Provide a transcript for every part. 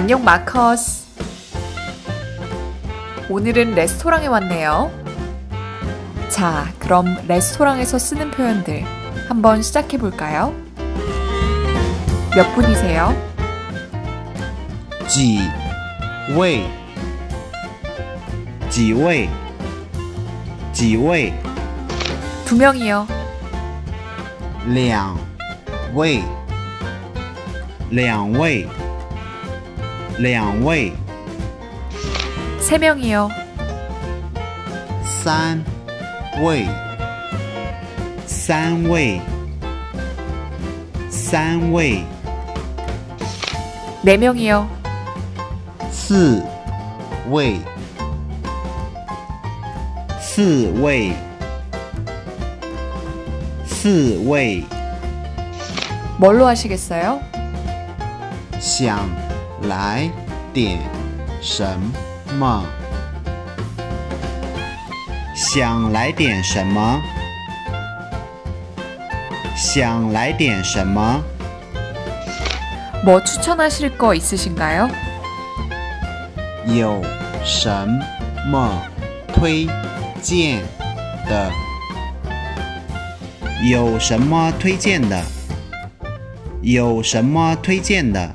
안녕 마커스. 오늘은 레스토랑에 왔네요. 자, 그럼 레스토랑에서 쓰는 표현들 한번 시작해 볼까요? 몇 분이세요? 几位？几位？几位？ 두 명이요. 两位？两位？ 两位？ 세 명이요. 三位？三位？三位？ 네 명이요. 四位？四位？四位？ 뭘로 하시겠어요? 想 来点什么？想来点什么？想来点什么？ 뭐 추천하실 거 있으신가요? 有什么推荐的？有什么推荐的？有什么推荐的？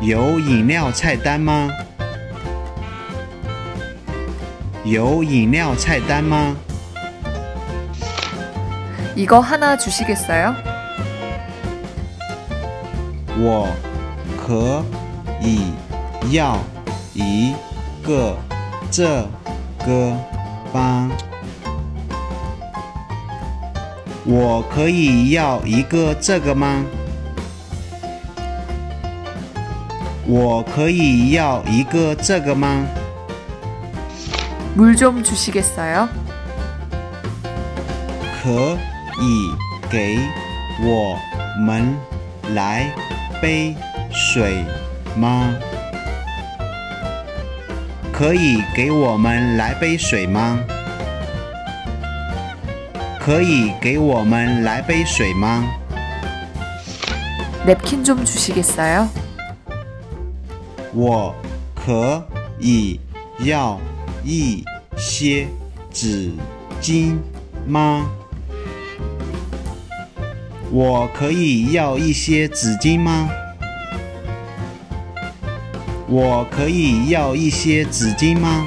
有饮料菜单吗？有饮料菜单吗？ 이거 하나 주시겠어요? 我可以要一个这个吗？我可以要一个这个吗？ 我可以要一个这个吗？ 물 좀 주시겠어요? 可以给我们来杯水吗？可以给我们来杯水吗？可以给我们来杯水吗？ 냅킨 좀 주시겠어요? 我可以要一些纸巾吗？我可以要一些纸巾吗？我可以要一些纸巾吗？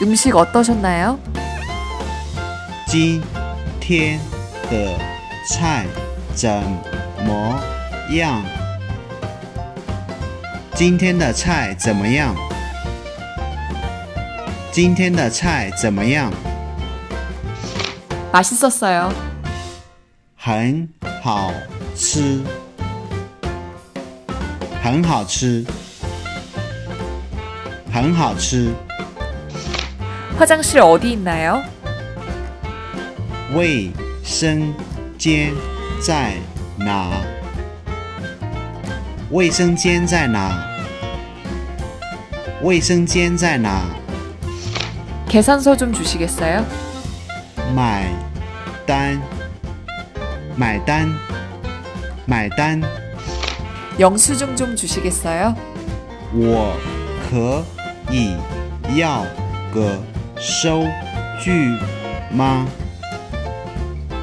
음식 어떠셨나요? 今天的菜怎么样？ 今天的菜怎么样？今天的菜怎么样？ 맛있었어요. 很好吃，很好吃，很好吃。 화장실 어디 있나요? 卫生间在哪？ 卫生间在哪？卫生间在哪？ 계산서 좀 주시겠어요? 买单，买单，买单。 영수증 좀 주시겠어요? 我可以要个收据吗？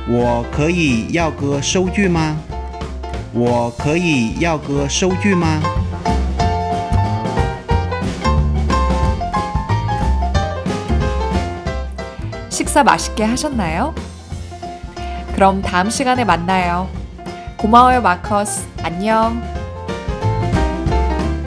我可以要个收据吗？ 我可以要个收据吗？ 식사 맛있게 하셨나요? 그럼 다음 시간에 만나요. 고마워요, 마커스. 안녕.